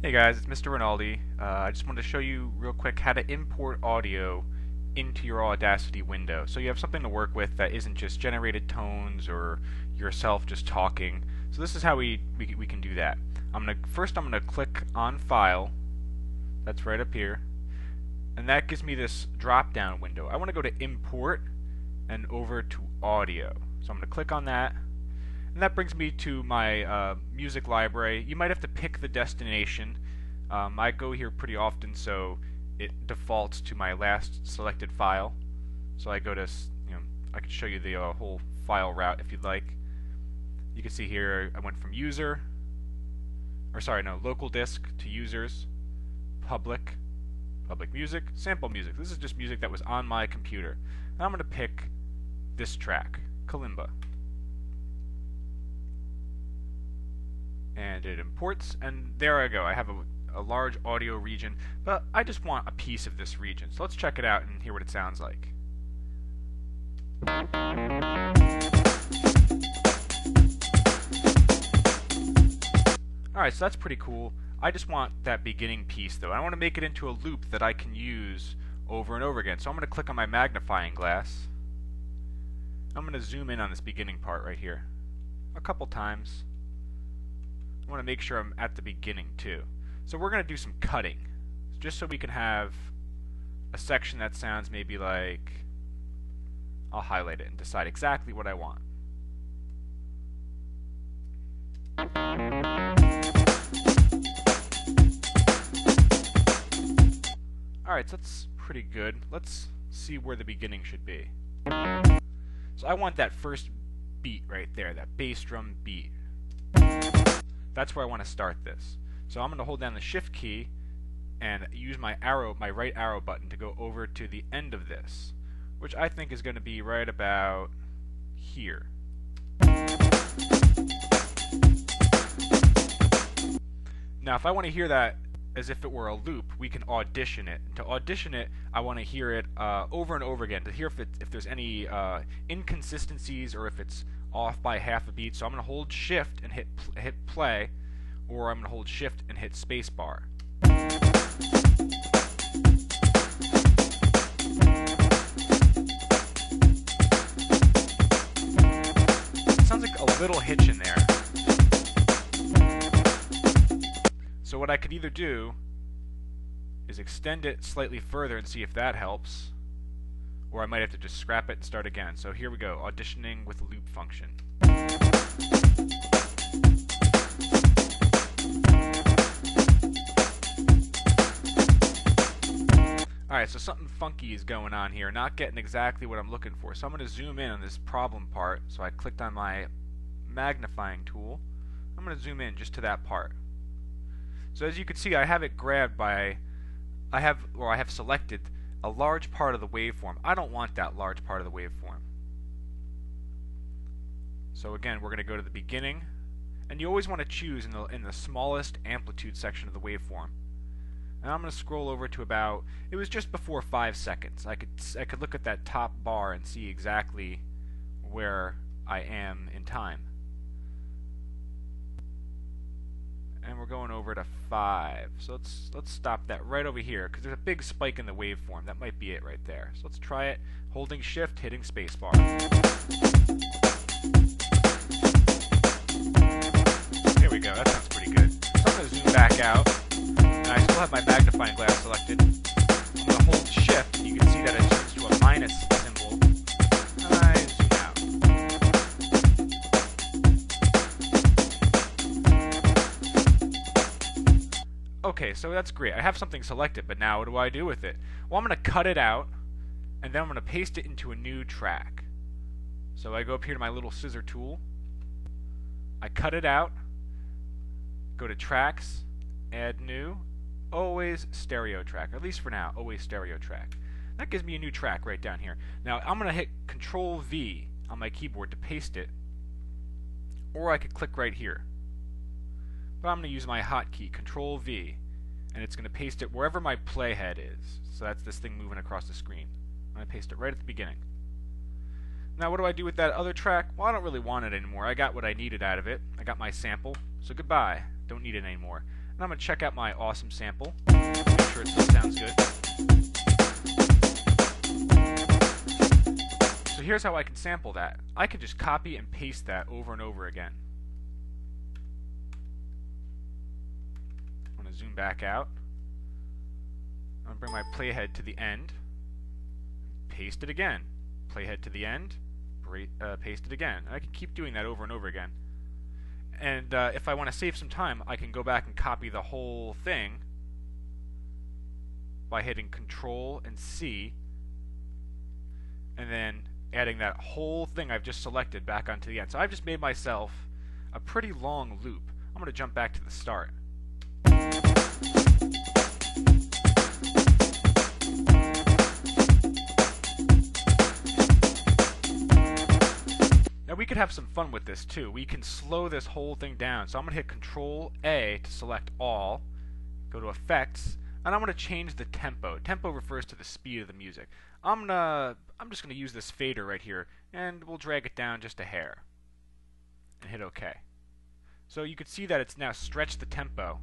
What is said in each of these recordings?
Hey guys, it's Mr. Rinaldi. Uh, I just wanted to show you real quick how to import audio into your Audacity window. So you have something to work with that isn't just generated tones or yourself just talking. So this is how we, we, we can do that. I'm gonna First I'm going to click on File. That's right up here. And that gives me this drop down window. I want to go to Import and over to Audio. So I'm going to click on that and that brings me to my uh, music library. You might have to pick the destination. Um, I go here pretty often, so it defaults to my last selected file. So I go to, you know, I can show you the uh, whole file route if you'd like. You can see here I went from user, or sorry, no, local disk to users, public, public music, sample music. This is just music that was on my computer. And I'm going to pick this track, Kalimba. And it imports and there I go. I have a, a, large audio region but I just want a piece of this region. So let's check it out and hear what it sounds like. Alright so that's pretty cool. I just want that beginning piece though. I want to make it into a loop that I can use over and over again. So I'm going to click on my magnifying glass. I'm going to zoom in on this beginning part right here a couple times I want to make sure I'm at the beginning too. So we're going to do some cutting, just so we can have a section that sounds maybe like, I'll highlight it and decide exactly what I want. Alright, so that's pretty good. Let's see where the beginning should be. So I want that first beat right there, that bass drum beat. That's where I want to start this. So I'm going to hold down the shift key and use my arrow, my right arrow button to go over to the end of this, which I think is going to be right about here. Now if I want to hear that as if it were a loop, we can audition it. To audition it, I want to hear it uh, over and over again to hear if, it, if there's any uh, inconsistencies or if it's off by half a beat. So I'm going to hold shift and hit hit play, or I'm going to hold shift and hit spacebar. Sounds like a little hitch in there. So what I could either do is extend it slightly further and see if that helps, or I might have to just scrap it and start again. So here we go, auditioning with loop function. Alright, so something funky is going on here, not getting exactly what I'm looking for. So I'm going to zoom in on this problem part. So I clicked on my magnifying tool. I'm going to zoom in just to that part. So as you can see, I have it grabbed by, I have, or I have selected a large part of the waveform. I don't want that large part of the waveform. So again, we're going to go to the beginning, and you always want to choose in the, in the smallest amplitude section of the waveform. And I'm going to scroll over to about, it was just before 5 seconds. I could, I could look at that top bar and see exactly where I am in time. And we're going over to 5. So let's let's stop that right over here because there's a big spike in the waveform. That might be it right there. So let's try it holding shift, hitting spacebar. There we go. That sounds pretty good. So I'm going to zoom back out. And I still have my magnifying glass selected. I'm going to hold shift. You can see that it turns to a minus Okay, so that's great. I have something selected, but now what do I do with it? Well, I'm going to cut it out, and then I'm going to paste it into a new track. So I go up here to my little scissor tool. I cut it out, go to Tracks, Add New, always stereo track, at least for now, always stereo track. That gives me a new track right down here. Now I'm going to hit Control V on my keyboard to paste it, or I could click right here. But I'm going to use my hotkey, Control V, and it's going to paste it wherever my playhead is. So that's this thing moving across the screen. I'm going to paste it right at the beginning. Now what do I do with that other track? Well, I don't really want it anymore. I got what I needed out of it. I got my sample. So goodbye. Don't need it anymore. And I'm going to check out my awesome sample. Make sure it sounds good. So here's how I can sample that. I can just copy and paste that over and over again. Going to zoom back out. I'm going to bring my playhead to the end. Paste it again. Playhead to the end. Uh, paste it again. I can keep doing that over and over again. And uh, if I want to save some time, I can go back and copy the whole thing by hitting Control and C, and then adding that whole thing I've just selected back onto the end. So I've just made myself a pretty long loop. I'm going to jump back to the start. Could have some fun with this too. We can slow this whole thing down. So I'm going to hit Control A to select all, go to Effects, and I'm going to change the tempo. Tempo refers to the speed of the music. I'm gonna, I'm just going to use this fader right here, and we'll drag it down just a hair, and hit OK. So you can see that it's now stretched the tempo.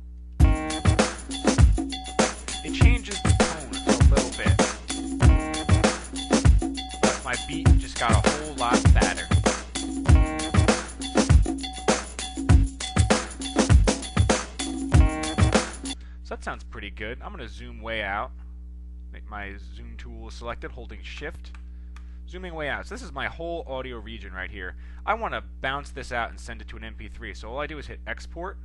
So that sounds pretty good. I'm going to zoom way out. Make my zoom tool selected, holding shift. Zooming way out. So this is my whole audio region right here. I want to bounce this out and send it to an MP3. So all I do is hit export.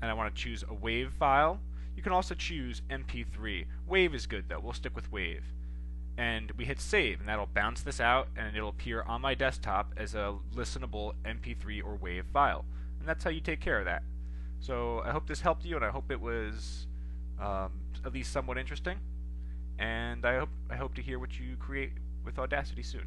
And I want to choose a WAV file. You can also choose MP3. WAV is good though. We'll stick with WAV. And we hit save, and that'll bounce this out, and it'll appear on my desktop as a listenable MP3 or WAV file. And that's how you take care of that. So I hope this helped you, and I hope it was um, at least somewhat interesting. And I hope I hope to hear what you create with Audacity soon.